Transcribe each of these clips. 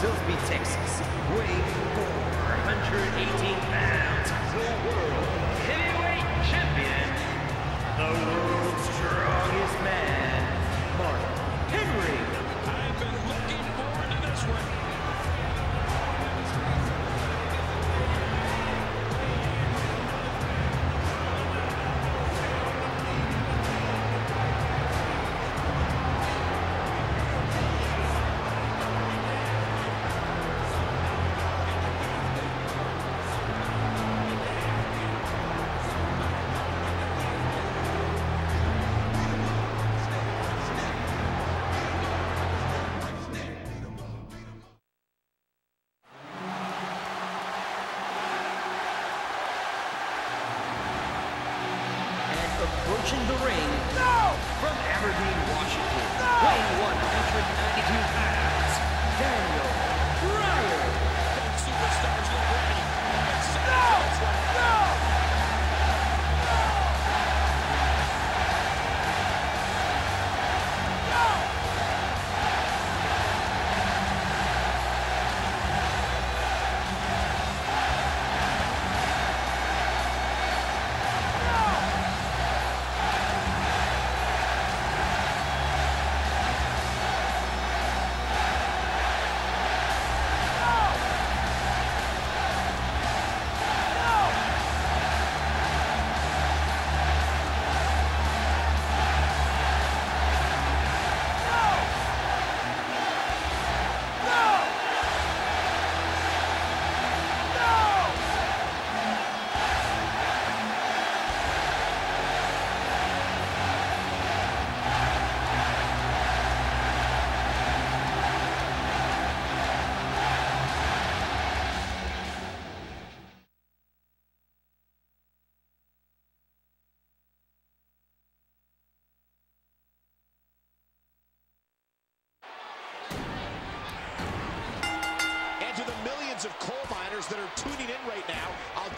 Silsbee, Texas, weighing 418 pounds, the world heavyweight champion, the world's strongest man, Mark Henry.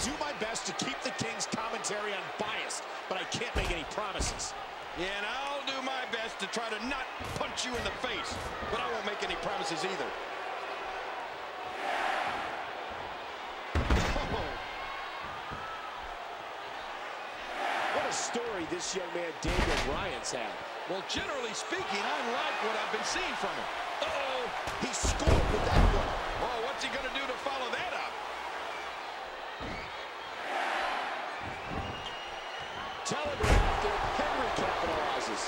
Do my best to keep the King's commentary unbiased, but I can't make any promises. Yeah, and I'll do my best to try to not punch you in the face, but I won't make any promises either. What a story this young man Daniel Bryan's had. Well, generally speaking, I like what I've been seeing from him. Uh-oh. He scored with that one. Oh, what's he going to do to follow that up? Telegraphed and Henry capitalizes.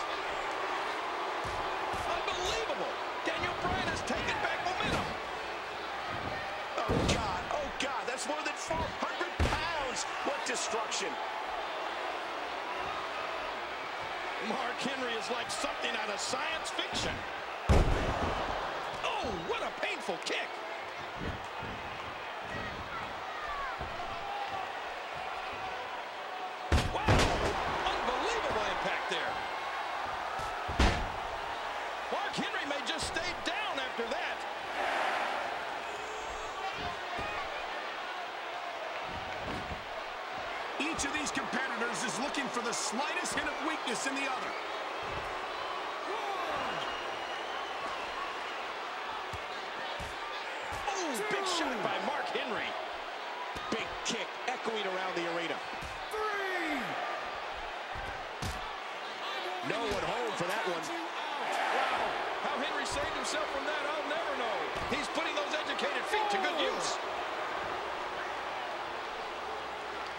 Unbelievable. Daniel Bryan has taken back momentum. Oh, God. Oh, God. That's more than 400 pounds. What destruction. Mark Henry is like something out of science fiction. Oh, what a painful kick. Wow, unbelievable impact there. Mark Henry may just stay down after that. Each of these competitors is looking for the slightest hint of weakness in the other. Oh, big shot by Mark Henry. Big kick echoing around the arena. No one home for that one. Wow, how Henry saved himself from that, I'll never know. He's putting those educated feet to good use.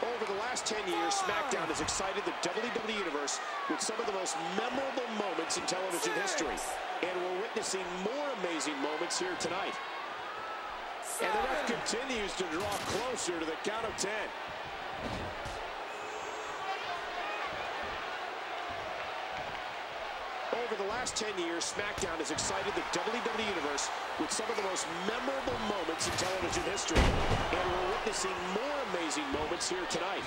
Over the last 10 years, SmackDown has excited the WWE Universe with some of the most memorable moments in television history. And we're witnessing more amazing moments here tonight. And the ref continues to draw closer to the count of 10. Over the last 10 years, SmackDown has excited the WWE Universe with some of the most memorable moments in television history. And we're witnessing more amazing moments here tonight.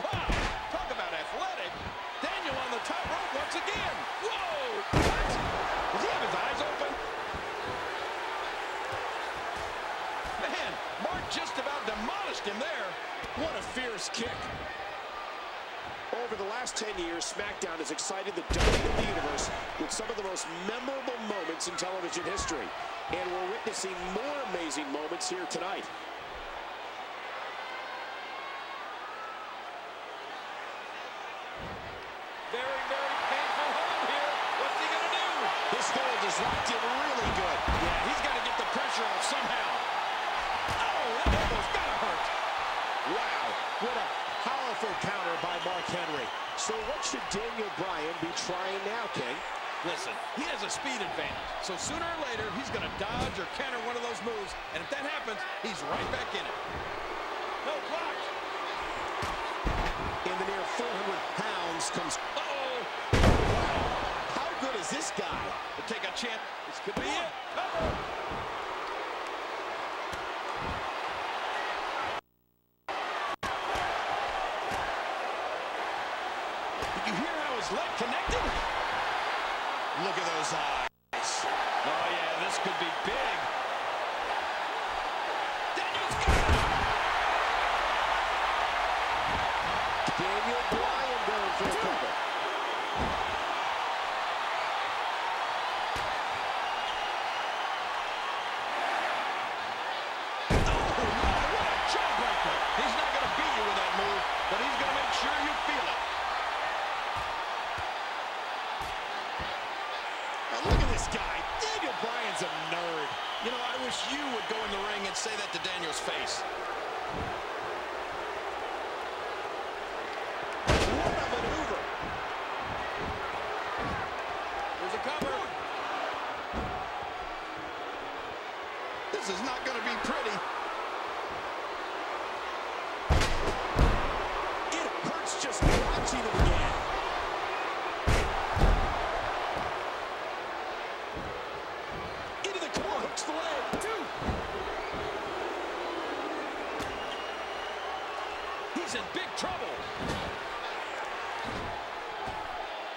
Wow, talk about athletic. Daniel on the top rope once again. Whoa, what? Does he have his eyes open? Man, Mark just about demolished him there. What a fierce kick. Over the last 10 years, SmackDown has excited the WWE Universe with some of the most memorable moments in television history. And we're witnessing more amazing moments here tonight. Very, very painful hold here. What's he going to do? This hold is locked in really good. Yeah, he's got to get the pressure off somehow. Oh, that elbow's got to hurt. Wow, what a counter by Mark Henry. So what should Daniel Bryan be trying now, King? Listen, he has a speed advantage. So sooner or later, he's going to dodge or counter one of those moves. And if that happens, he's right back in it. No, blocked. In the near 400 pounds comes... Uh-oh. How good is this guy? We'll take a chance. This could be it. Cover. Did you hear how his leg connected? Look at those eyes. Oh, yeah, this could be big. Daniel's got it. Daniel Bryan going for the cover. Oh, no, what a jawbreaker. He's not going to beat you with that move, but he's going to make sure you feel it. Now look at this guy. Daniel Bryan's a nerd. You know, I wish you would go in the ring and say that to Daniel's face. What a maneuver. There's a cover. This is not going to be pretty. It hurts just watching him again. Into the corner. Hooks the leg. Two. He's in big trouble.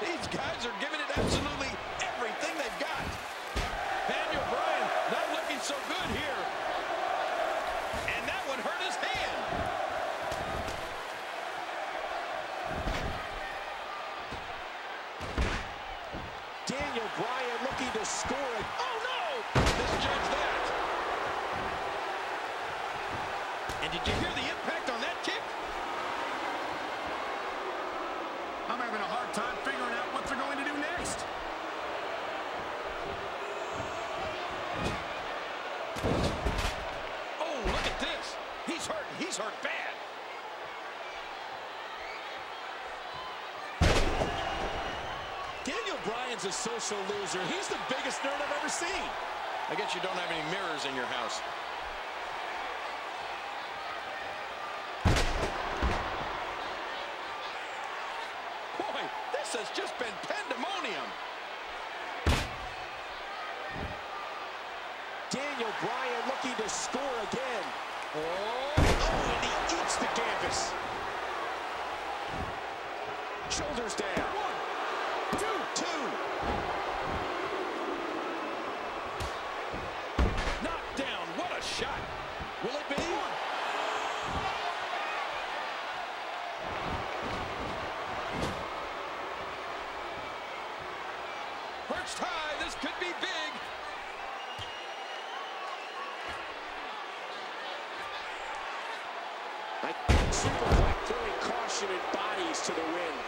These guys are giving it absolutely everything they've got. Daniel Bryan not looking so good here. And that one hurt his hand. Daniel Bryan looking to score it. Oh, no! Misjudged that. And did you hear the impact on that kick? I'm having a hard time figuring out what they're going to do next. Oh, look at this. He's hurt. Bad. Daniel Bryan's a social loser. He's the biggest nerd I've ever seen. I guess you don't have any mirrors in your house. Boy, this has just been pandemonium. Daniel Bryan looking to score again. Oh, Oh, and he eats the canvas. Shoulders down. One, two, two. knocked down. What a shot. Will it be? Perched high. This could be big. I Superplex throwing caution and bodies to the wind.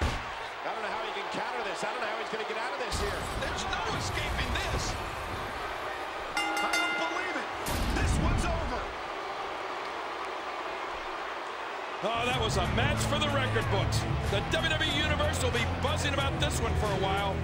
I don't know how he can counter this. I don't know how he's going to get out of this here. Oh, that was a match for the record books. The WWE Universe will be buzzing about this one for a while.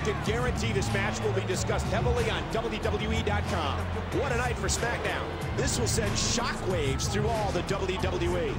I can guarantee this match will be discussed heavily on WWE.com. What a night for SmackDown. This will send shockwaves through all the WWE.